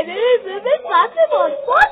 It is, it is possible. What?